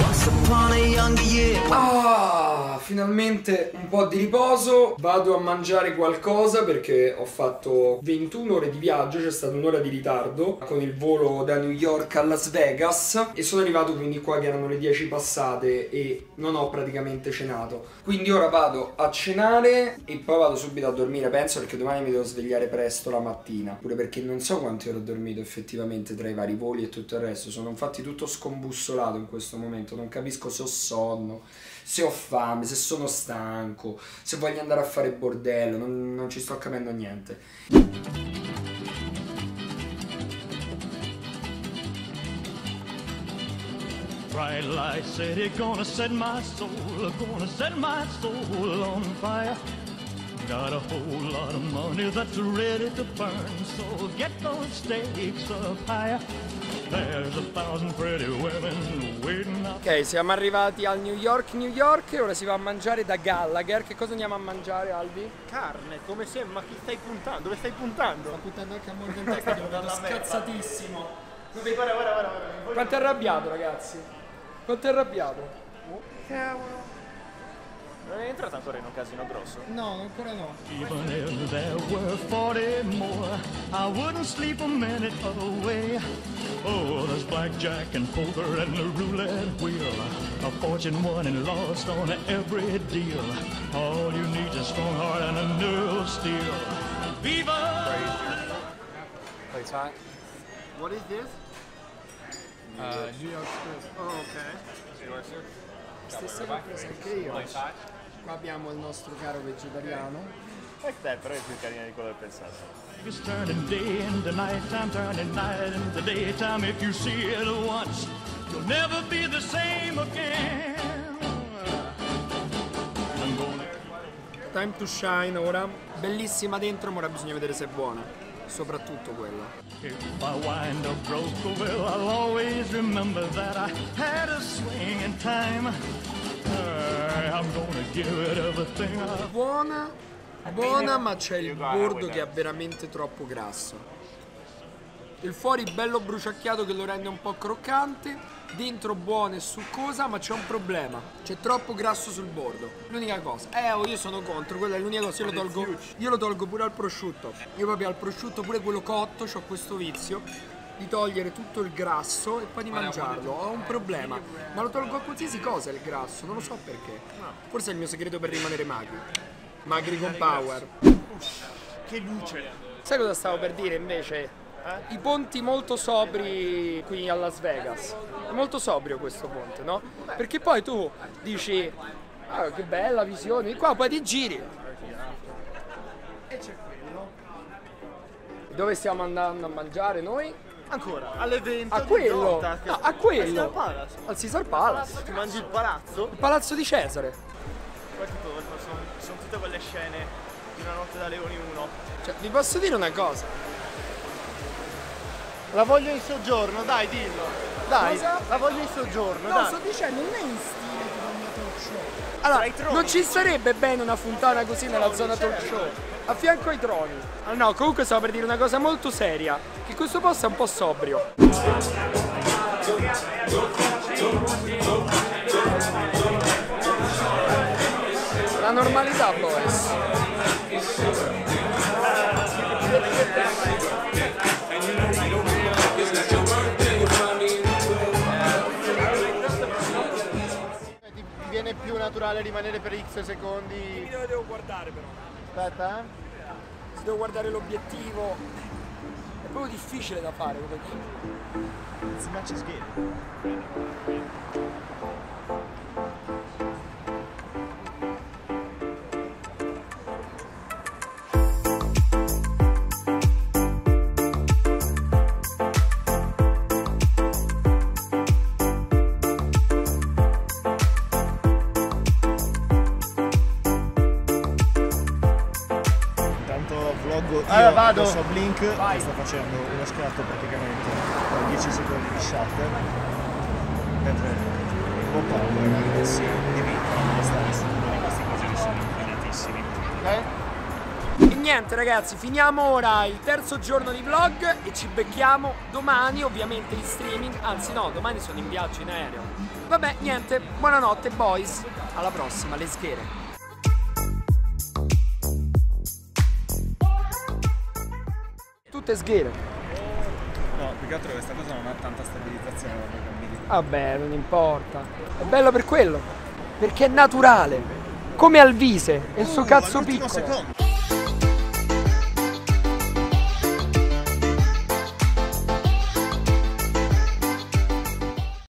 Once upon a younger year. Ah, finalmente un po' di riposo. Vado a mangiare qualcosa perché ho fatto 21 ore di viaggio, c'è stata un'ora di ritardo con il volo da New York a Las Vegas e sono arrivato quindi qua che erano le 10 passate e non ho praticamente cenato. Quindi ora vado a cenare e poi vado subito a dormire, penso perché domani mi devo svegliare presto la mattina, pure perché non so quanti ore ho dormito effettivamente tra i vari voli e tutto il resto, sono infatti tutto scombussolato in questo momento, non capisco se ho sonno, se ho fame, se sono stanco, se voglio andare a fare bordello, non, non ci sto capendo niente. Bright light city, gonna set my soul, gonna set my soul on fire. Got a whole lot of money that's ready to burn, so get those stakes up higher. There's a thousand pretty women waiting out. Ok, siamo arrivati al New York, New York e ora si va a mangiare da Gallagher. Che cosa andiamo a mangiare, Albi? Carne, come sempre, ma chi stai puntando? Dove stai puntando? Sto puntando anche a Morgan Testa, devo merda. scazzatissimo. Guarda, guarda, guarda, guarda. Quanto è arrabbiato, ragazzi? Quanto è arrabbiato? Non è entrato ancora in un casino grosso? No, ancora no. Even if there were 40 more, I wouldn't sleep a minute away. Oh, there's blackjack and poker and the roulette wheel. A fortune won and lost on every deal. All you need is a strong heart and a nerve of steel. Viva! Play tight. What is this? Uh, New York Strip. Oh, ok. Stessa l'ho presa anche io. Qua abbiamo il nostro caro vegetariano. Questa è però è più carina di quello che pensassi. It's turning day into nighttime, turning night into daytime. If you see it once, you'll never be the same again. Time to shine ora. Bellissima dentro, ma ora bisogna vedere se è buona. Soprattutto quella. If I wind up broke, well, I'll always remember that I had a in time. I'm gonna give it everything I've Buona, buona, ma c'è il bordo che è veramente troppo grasso. Il fuori bello bruciacchiato che lo rende un po' croccante. Dentro buono e succosa, ma c'è un problema. C'è troppo grasso sul bordo. L'unica cosa. Eh, oh, io sono contro, quella è l'unica cosa. Io lo tolgo, io lo tolgo pure al prosciutto. Io proprio al prosciutto, pure quello cotto, ho questo vizio di togliere tutto il grasso e poi di mangiarlo. Ho un problema. Ma lo tolgo a qualsiasi cosa il grasso, non lo so perché. Forse è il mio segreto per rimanere magri. Magri con power. Che luce! Sai cosa stavo per dire invece? I ponti molto sobri qui a Las Vegas. È molto sobrio questo ponte, no? Perché poi tu dici, ah, che bella visione, qua poi ti giri. E c'è quello. Dove stiamo andando a mangiare noi? Ancora, all'evento A di quello! Che- No, a quello! Al Palace. Al Caesar Palace. Ti mangi il palazzo? Il palazzo di Cesare. Poi tipo, sono, sono tutte quelle scene di una notte da Leoni 1. Cioè, vi posso dire una cosa? La voglio in soggiorno, dai, dillo. Dai, Cosa? la voglio in soggiorno, No, dai. sto dicendo, non è in stile tipo il mio talk show. Tra Allora, non ci sarebbe bene una fontana così nella zona talk show. A fianco ai troni. Ah, no, comunque stavo per dire una cosa molto seria. Che questo posto è un po' sobrio. La normalità, boys. Naturale rimanere per X secondi. Io devo guardare però. Aspetta, eh. Se devo guardare l'obiettivo. È proprio difficile da fare come Si match vlog io Allora, vado. adesso a Blink che sta facendo uno scatto praticamente con 10 secondi di shutter mentre buon Paolo si diventa a stare su uno di questi cose che sono incagliatissimi Ok? In niente ragazzi, finiamo ora il terzo giorno di vlog e ci becchiamo domani ovviamente in streaming, anzi no, domani sono in viaggio in aereo. Vabbè, niente, buonanotte boys, alla prossima, le sghere. Tutte sghere. No, più che altro questa cosa non ha tanta stabilizzazione quando cammini. Vabbè, non importa. È bello per quello. Perché è naturale. Come Alvise e il suo cazzo all'ultimo piccolo. secondo.